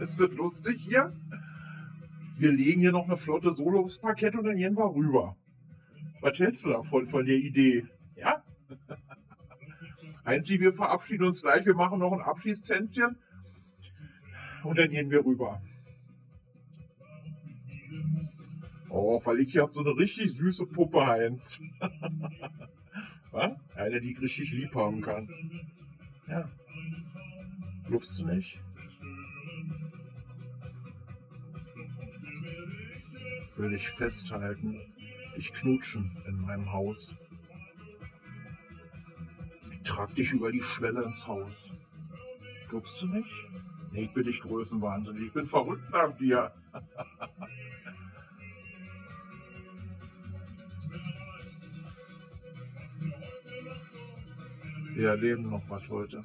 Ist das lustig hier? Wir legen hier noch eine flotte Solo aufs Parkett und dann gehen wir rüber. Was hältst du davon, von der Idee? Ja? Einzig, wir verabschieden uns gleich. Wir machen noch ein Abschiedstänzchen. Und dann gehen wir rüber. Oh, weil ich hier hab so eine richtig süße Puppe, Heinz. Eine, die ich richtig lieb haben kann. Ja. Glaubst du nicht? Will ich festhalten, dich knutschen in meinem Haus. Ich trag dich über die Schwelle ins Haus. Glaubst du nicht? Nee, ich bin nicht größenwahnsinnig. Ich bin verrückt nach dir. Wir erleben noch was heute.